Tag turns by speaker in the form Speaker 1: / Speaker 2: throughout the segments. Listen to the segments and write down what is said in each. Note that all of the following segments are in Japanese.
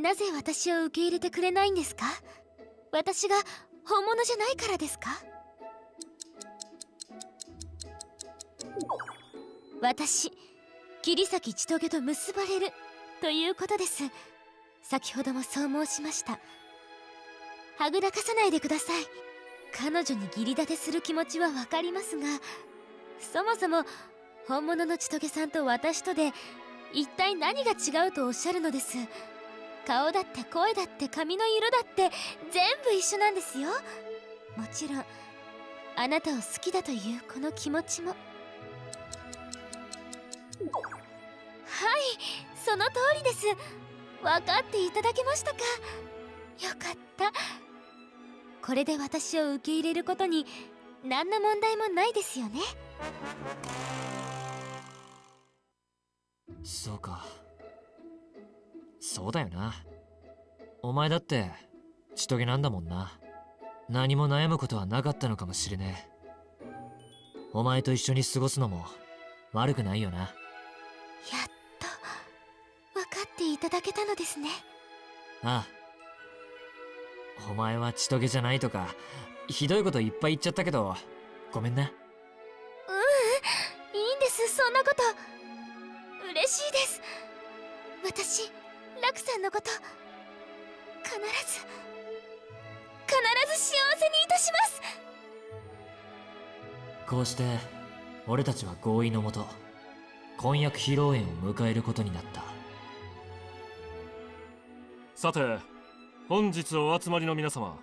Speaker 1: なぜ私を受け入れてくれないんですか？私が本物じゃないからですか？私桐崎千棘と結ばれるということです。先ほどもそう申しました。はぐらかさないでください。彼女に義理立てする気持ちは分かりますがそもそも本物の千棘さんと私とで一体何が違うとおっしゃるのです？顔だって声だって髪の色だって全部一緒なんですよ。もちろんあなたを好きだというこの気持ちも。はいその通りです。分かっていただけましたか？よかった。これで私を受け入れることに何の問題もないですよね。
Speaker 2: そうか。そうだよな。お前だって千棘なんだもんな。何も悩むことはなかったのかもしれねえ。お前と一緒に過ごすのも悪くないよな。やっ
Speaker 1: と分かっていただけたのですね。
Speaker 2: ああ。お前は千棘じゃないとかひどいこといっぱい言っちゃったけどごめんな。う
Speaker 1: うん。いいんです。そんなこと。嬉しいです。私ラクさんのこと必ず必ず幸せにいたします。
Speaker 2: こうして俺たちは合意のもと婚約披露宴を迎えることになった。
Speaker 3: さて本日お集まりの皆様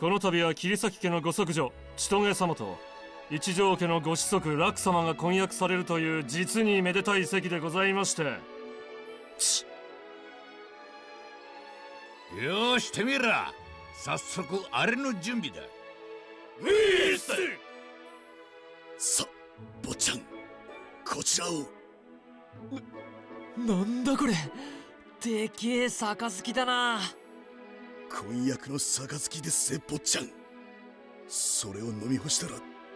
Speaker 3: この度は桐崎家のご息女千棘様と一条家のご子息楽様が婚約されるという実にめでたい席でございまして
Speaker 4: よしてみら。早速あれの準備だ。
Speaker 5: ウィースさ坊ちゃんこちらを。
Speaker 2: ななんだこれ。でけえ杯だな。
Speaker 5: 婚約の杯ですぜ坊ちゃん。それを飲み干したら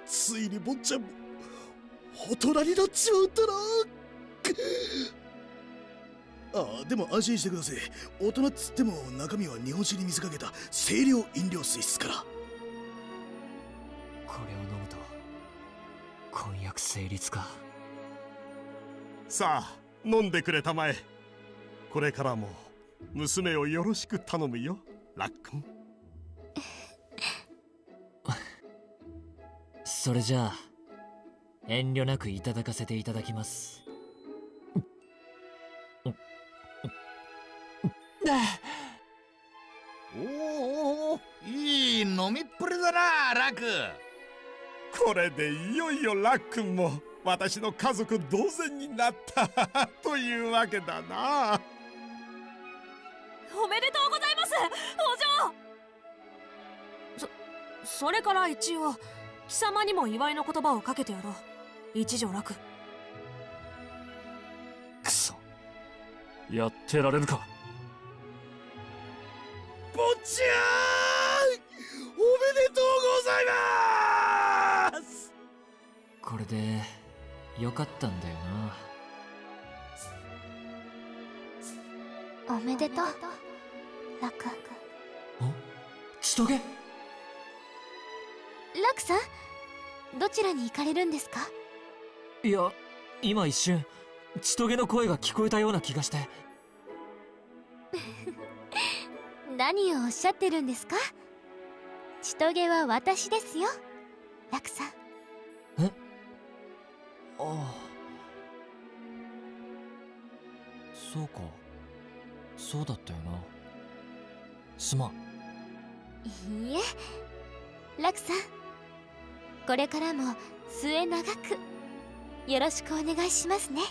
Speaker 5: ついに坊ちゃんも大人になっちまうんだなああでも安心してください。大人っつっても中身は日本酒に見せかけた清涼飲料水っすから。
Speaker 2: これを飲むと婚約成立か。
Speaker 6: さあ飲んでくれたまえ。これからも娘をよろしく頼むよラックン。
Speaker 2: それじゃあ遠慮なくいただかせていただきます
Speaker 4: おおいい飲みっぷりだなラク。
Speaker 6: これでいよいよラックンも私の家族同然になった というわけだな。
Speaker 7: おめでとうございますお嬢。そそれから一応貴様にも祝いの言葉をかけてやろう。一条楽
Speaker 3: くそ。やってられるか
Speaker 5: 坊ちゃんおめでとうございます。
Speaker 2: これでよかったんだよ
Speaker 1: な。おめでとう。ラク。
Speaker 2: お？千棘ラ
Speaker 1: クさん？どちらに行かれるんですか？
Speaker 2: いや今一瞬千棘の声が聞こえたような気がして
Speaker 1: 何をおっしゃってるんですか？千棘は私ですよ。ラクさん。
Speaker 2: え？ああ。そうか。そうだったよな。すまん。
Speaker 1: いいえ。ラクさん。これからも末永く。よろしくお願いしますね。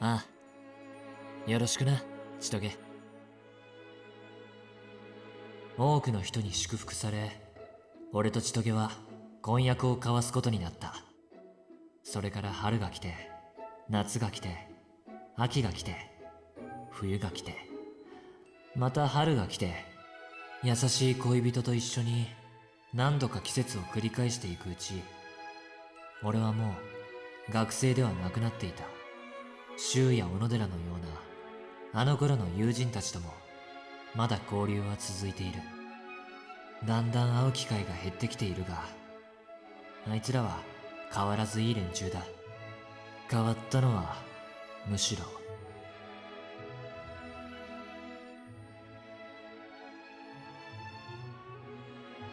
Speaker 2: ああ。よろしくな千棘多くの人に祝福され俺と千棘は婚約を交わすことになった。それから春が来て夏が来て秋が来て冬が来て。また春が来て優しい恋人と一緒に何度か季節を繰り返していくうち俺はもう学生ではなくなっていた。周や小野寺のようなあの頃の友人たちともまだ交流は続いている。だんだん会う機会が減ってきているがあいつらは変わらずいい連中だ。変わったのはむしろ。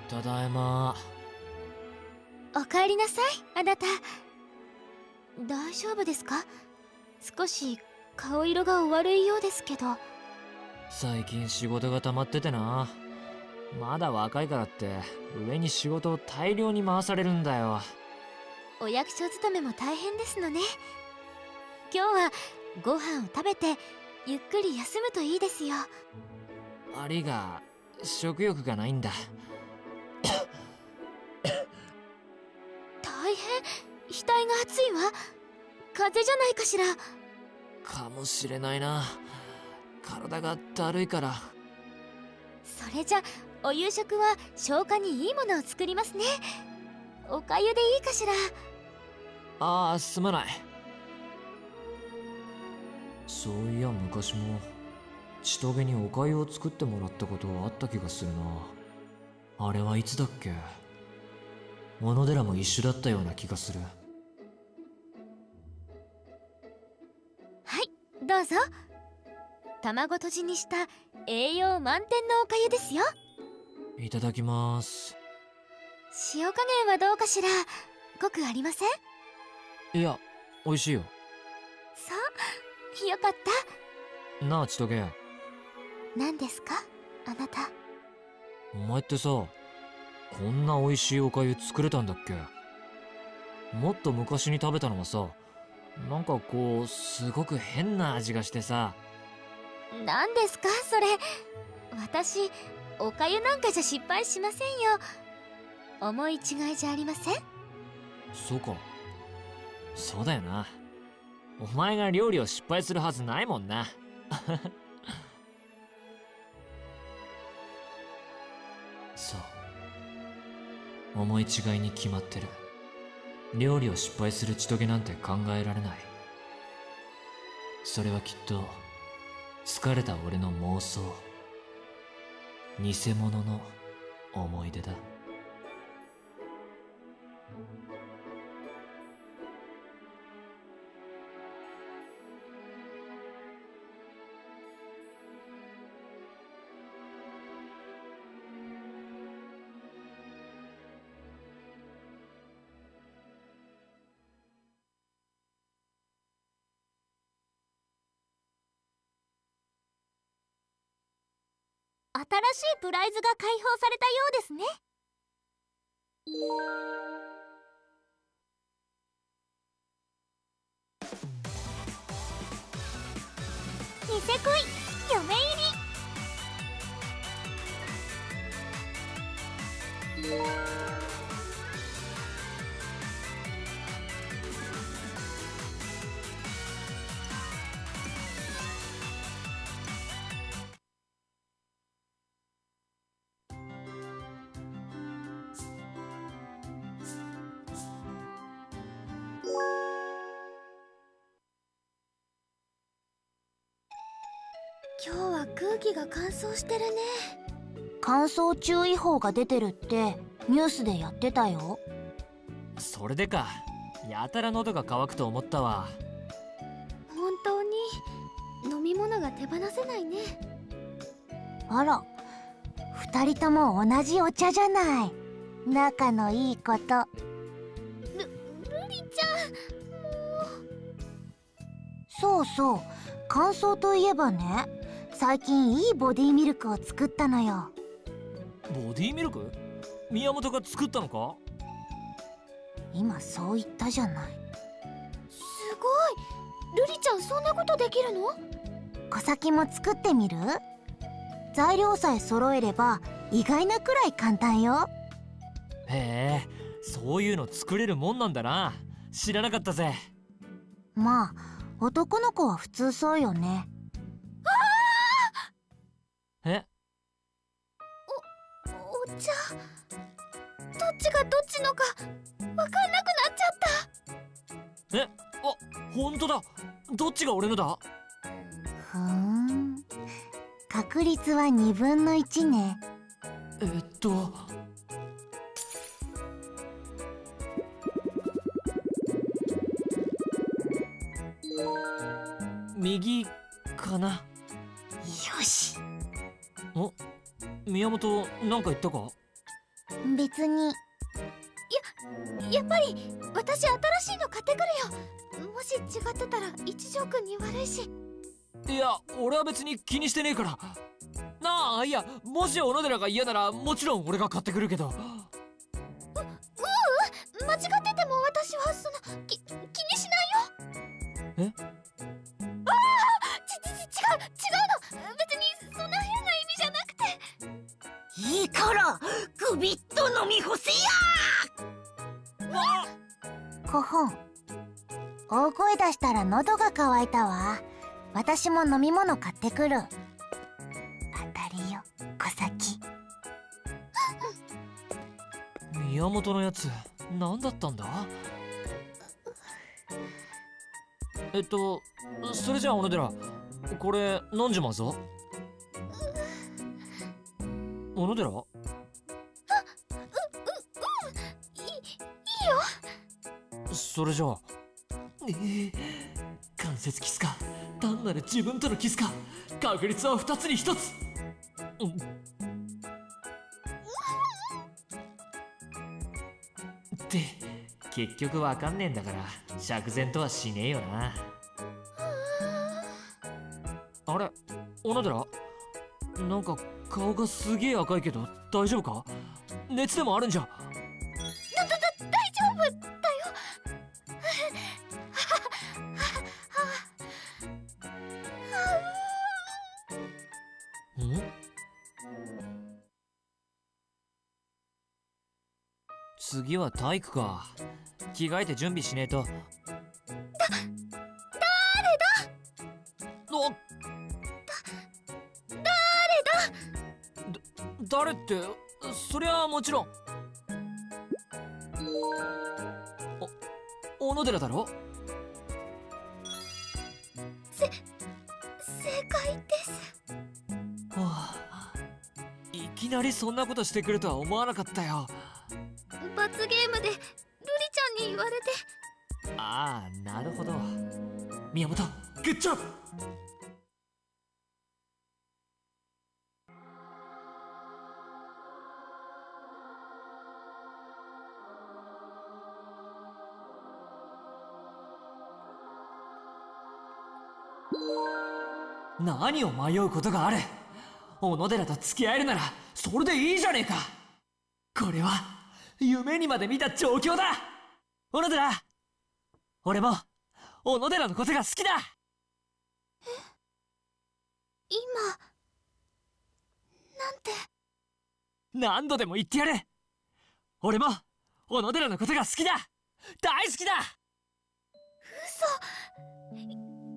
Speaker 2: ただいま。
Speaker 8: おかえりなさいあなた。大丈夫ですか？少し顔色がお悪いようですけど。
Speaker 2: 最近仕事が溜まっててな。まだ若いからって上に仕事を大量に回されるんだよ。
Speaker 8: お役所勤めも大変ですのね。今日はご飯を食べてゆっくり休むといいですよ。
Speaker 2: 悪いが食欲がないんだ。
Speaker 8: 大変。額が熱いわ。風邪じゃないかしら。
Speaker 2: かもしれないな体がだるいから。
Speaker 8: それじゃお夕食は消化にいいものを作りますね。おかゆでいいかしら？
Speaker 2: ああすまない。そういや昔も千棘におかゆを作ってもらったことあった気がするな。あれはいつだっけ？小野寺も一緒だったような気がする
Speaker 8: 卵とじにした栄養満点のおかゆですよ。
Speaker 2: いただきます。
Speaker 8: 塩加減はどうかしら？濃くありません？
Speaker 2: いや美味しいよ。
Speaker 8: そう？よかった。
Speaker 2: なあ千棘
Speaker 8: 何ですか？あなた。
Speaker 2: お前ってさこんな美味しいおかゆ作れたんだっけ？もっと昔に食べたのはさなんかこうすごく変な味がしてさ
Speaker 8: 何ですか？それ。私おかゆなんかじゃ失敗しませんよ。思い違いじゃありません？
Speaker 2: そうか。そうだよな。お前が料理を失敗するはずないもんな。そう。思い違いに決まってる。料理を失敗する千棘なんて考えられない。それはきっと疲れた俺の妄想。偽物の思い出だ。
Speaker 8: プライズが解放されたようですね。今日は空気が乾燥してるね。
Speaker 9: 乾燥注意報が出てるってニュースでやってたよ。
Speaker 2: それでか。やたら喉が渇くと思ったわ。
Speaker 8: 本当に？飲み物が手放せないね。
Speaker 9: あら。二人とも同じお茶じゃない。仲のいいこと。
Speaker 8: ルルリちゃん。
Speaker 9: そうそう。乾燥といえばね最近いいボディミルクを作ったのよ。
Speaker 2: ボディミルク？宮本が作ったのか？
Speaker 9: 今そう言ったじゃない。
Speaker 8: すごい。ルリちゃんそんなことできるの？
Speaker 9: 小先も作ってみる？材料さえ揃えれば意外なくらい簡単よ。
Speaker 2: へえそういうの作れるもんなんだな。知らなかったぜ。
Speaker 9: まあ男の子は普通そうよね
Speaker 2: え？
Speaker 8: お茶。どっちがどっちのかわかんなくなっちゃった。
Speaker 2: え？あ本当だ。どっちが俺のだ？
Speaker 9: ふーん。確率は2分の1ね。
Speaker 2: えっと。右かな？お宮本なんか言ったか？
Speaker 9: 別に。
Speaker 8: やっぱり私新しいの買ってくるよ。もし違ってたら一条くんに悪いし。
Speaker 2: いや俺は別に気にしてねえから。なあいやもし小野寺が嫌ならもちろん俺が買ってくるけど
Speaker 8: 私
Speaker 9: も飲み物買ってくる。当たりよ小崎。
Speaker 2: 宮本のやつ何だったんだ？えっとそれじゃあ小野寺これ飲んじまうぞ。小野寺
Speaker 8: いいいよ。
Speaker 2: それじゃあ。えー関節キスか単なる自分とのキスか。確率は2つに1つ。うん。って結局わかんねえんだから釈然とはしねえよな。あれ小野寺？なんか顔がすげえ赤いけど大丈夫か？熱でもあるんじゃ。次は体育か。着替えて準備しねえと。だ誰だ？おだ誰だ？誰ってそりゃもちろん。お小野寺だろ？
Speaker 8: 正解です。
Speaker 2: はあ。いきなりそんなことしてくるとは思わなかったよ
Speaker 8: 罰ゲームで瑠璃ちゃんに言われて。
Speaker 2: ああなるほど。宮本グッジョブ何を迷うことがある。小野寺と付き合えるならそれでいいじゃねえか。これは夢にまで見た状況だ。小野寺俺も小野寺のことが好きだ。
Speaker 8: 今なんて？
Speaker 2: 何度でも言ってやる俺も小野寺のことが好きだ。大好きだ。
Speaker 8: 嘘。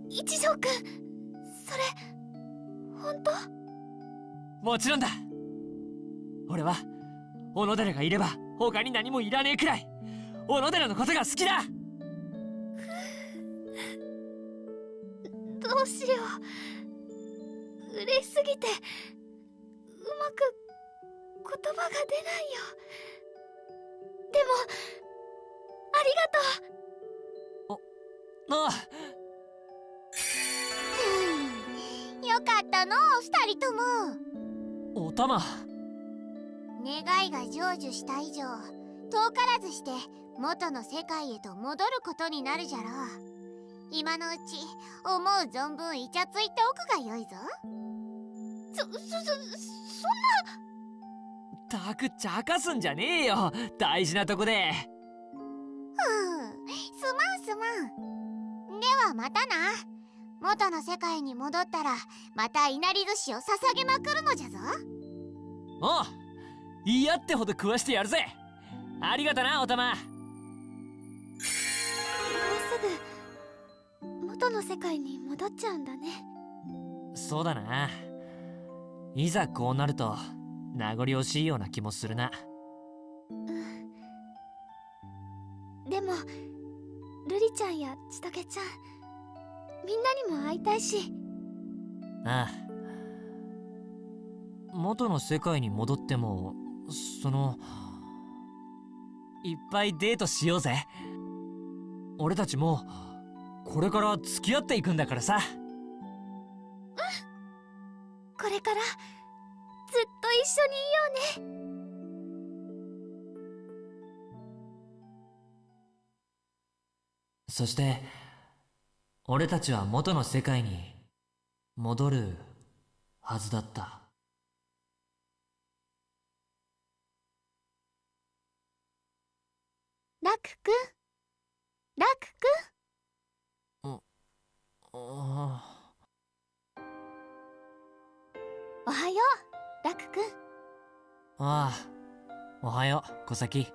Speaker 8: 一条くんそれ本当？
Speaker 2: もちろんだ。俺は小野寺がいれば他に何もいらねえくらい。小野寺のことが好きだ。
Speaker 8: どうしよう。嬉しすぎてうまく言葉が出ないよ。でもありがとう。
Speaker 2: あ。
Speaker 9: よかったの二人とも。
Speaker 2: あおたま
Speaker 9: 願いが成就した以上遠からずして元の世界へと戻ることになるじゃろう。今のうち思う存分イチャついておくがよいぞ。
Speaker 8: そそそそんな。
Speaker 2: たく茶化すんじゃねえよ。大事なとこで。
Speaker 9: ふんすまんすまん。ではまたな。元の世界に戻ったらまたいなり寿司を捧げまくるのじゃぞ。
Speaker 2: おう嫌ってほど食わしてやるぜ。ありがとなおたま。
Speaker 8: もうすぐ元の世界に戻っちゃうんだね。
Speaker 2: そうだな。いざこうなると名残惜しいような気もするな。
Speaker 8: でも瑠璃ちゃんや千棘ちゃんみんなにも会いたいし。
Speaker 2: ああ。元の世界に戻ってもそのいっぱいデートしようぜ。俺たちもこれから付き合っていくんだからさ。
Speaker 8: これからずっと一緒にいようね。
Speaker 2: そして俺たちは元の世界に戻るはずだった
Speaker 8: ラクくん。ラクくん。
Speaker 2: あ
Speaker 8: おはようラクくん。
Speaker 2: あおはよう小崎。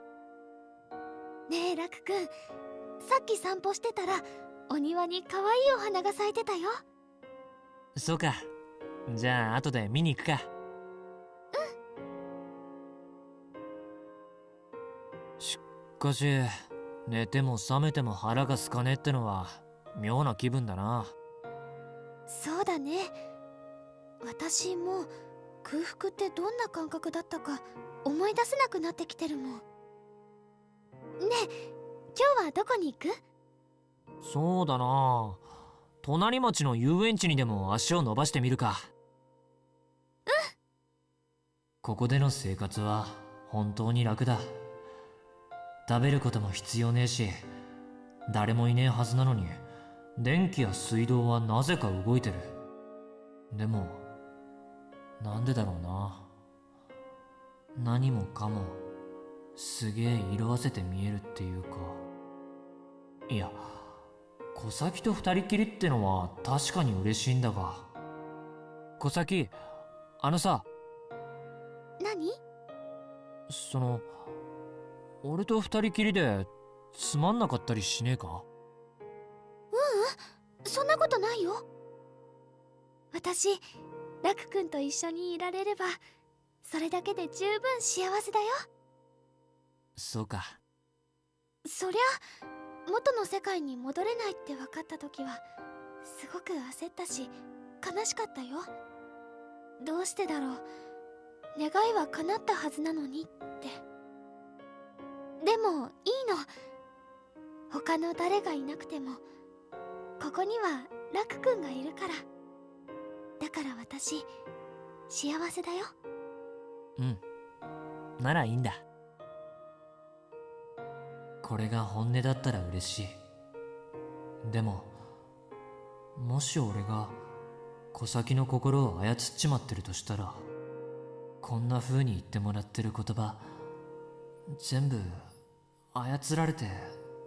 Speaker 8: ねえラクくん。さっき散歩してたらお庭に可愛いお花が咲いてたよ。
Speaker 2: そうか。じゃあ後で見に行くかかし寝ても覚めても腹が空かねえってのは妙な気分だな。
Speaker 8: そうだね。私も空腹ってどんな感覚だったか思い出せなくなってきてるもん。ねえ今日はどこに行く？
Speaker 2: そうだな。隣町の遊園地にでも足を伸ばしてみるか。
Speaker 8: うん。
Speaker 2: ここでの生活は本当に楽だ食べることも必要ねえし誰もいねえはずなのに電気や水道はなぜか動いてる。でもなんでだろうな。何もかもすげえ色あせて見えるっていうか。いや小崎と二人きりってのは確かに嬉しいんだが。小崎あのさ。
Speaker 8: 何？
Speaker 2: その俺と二人きりでつまんなかったりしねえか？
Speaker 8: ううん。そんなことないよ。私ラク君と一緒にいられればそれだけで十分幸せだよ。
Speaker 2: そうか。
Speaker 8: そりゃ元の世界に戻れないって分かった時はすごく焦ったし悲しかったよ。どうしてだろう。願いは叶ったはずなのにってでもいいの。他の誰がいなくてもここにはラク君がいるから。だから私幸せだよ。
Speaker 2: うん。ならいいんだ。これが本音だったら嬉しい。でももし俺が小先の心を操っちまってるとしたらこんな風に言ってもらってる言葉全部操られて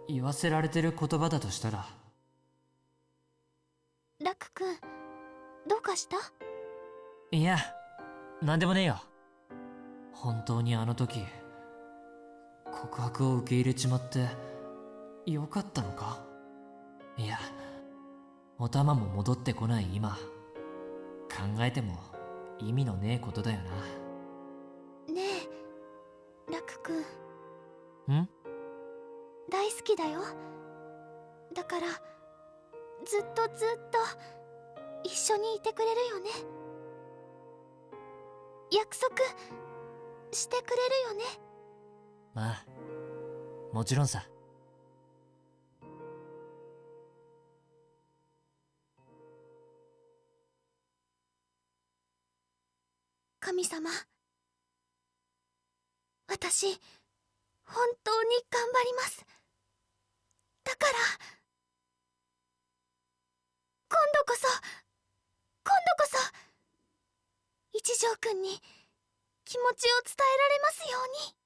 Speaker 2: 言わせられてる言葉だとしたら。
Speaker 8: ラク君どうかした？
Speaker 2: いや何でもねえよ。本当にあの時告白を受け入れちまってよかったのか？いやお玉も戻ってこない今。考えても意味のねえことだよ
Speaker 8: な。ねえラク君。
Speaker 2: ん？
Speaker 8: 大好きだよ。だからずっとずっと一緒にいてくれるよね。約束してくれるよね。
Speaker 2: まあもちろんさ。
Speaker 8: 神様私本当に頑張りますだから。今度こそ今度こそ一条くんに気持ちを伝えられますように。